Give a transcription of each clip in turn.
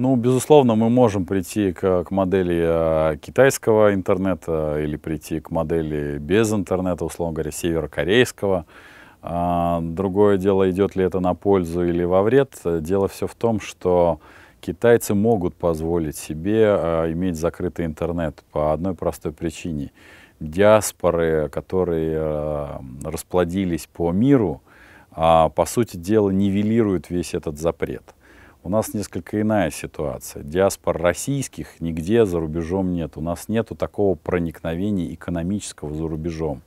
Ну, безусловно, мы можем прийти к, к модели э, китайского интернета или прийти к модели без интернета, условно говоря, северокорейского. А, другое дело, идет ли это на пользу или во вред. Дело все в том, что китайцы могут позволить себе а, иметь закрытый интернет по одной простой причине. Диаспоры, которые а, расплодились по миру, а, по сути дела нивелируют весь этот запрет. У нас несколько иная ситуация. Диаспор российских нигде за рубежом нет. У нас нету такого проникновения экономического за рубежом.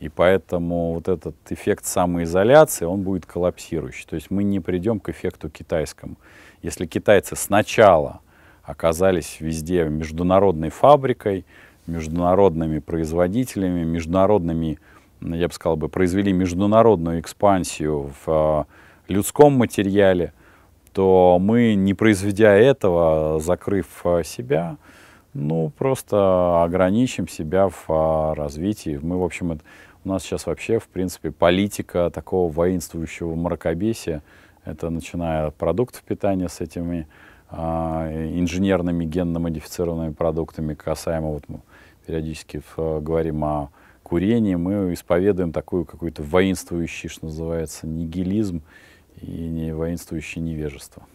И поэтому вот этот эффект самоизоляции, он будет коллапсирующий. То есть мы не придем к эффекту китайскому. Если китайцы сначала оказались везде международной фабрикой, международными производителями, международными, я бы сказал, бы, произвели международную экспансию в а, людском материале, то мы, не произведя этого, закрыв а, себя, ну, просто ограничим себя в а, развитии. Мы, в общем, это, у нас сейчас вообще, в принципе, политика такого воинствующего мракобесия, это начиная от продуктов питания с этими а, инженерными генно-модифицированными продуктами, касаемо, вот мы периодически говорим о курении, мы исповедуем такую какую-то воинствующий, что называется, нигилизм и не воинствующее невежество.